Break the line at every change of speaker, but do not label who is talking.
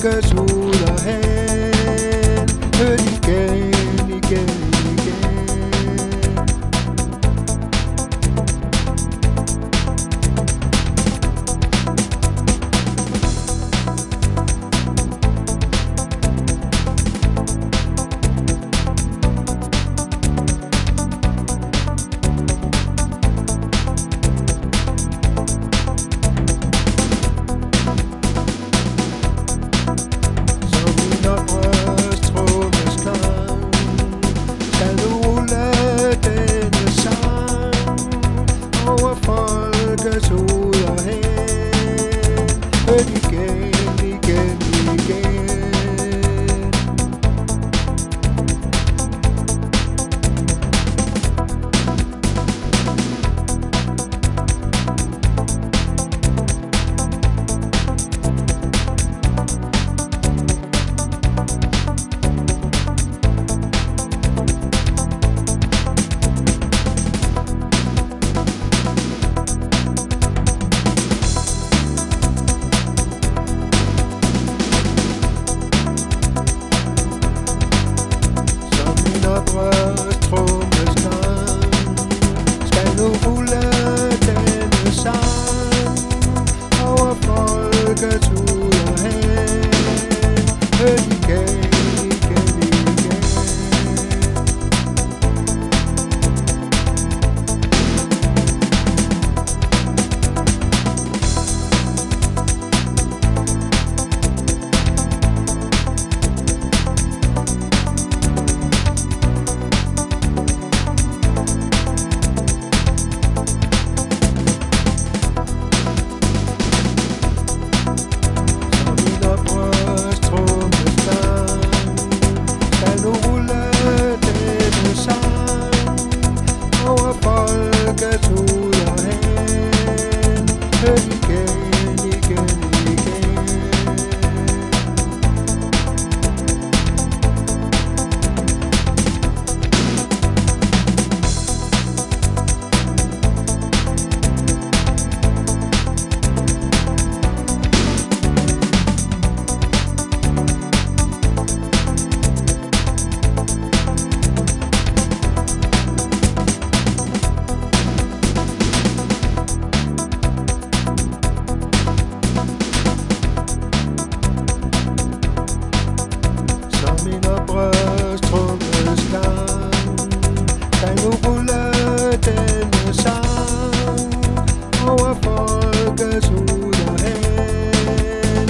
folkets hoved Over folkets hoved min og bryst trummes gang Kan nu sang Over folkets ud og hen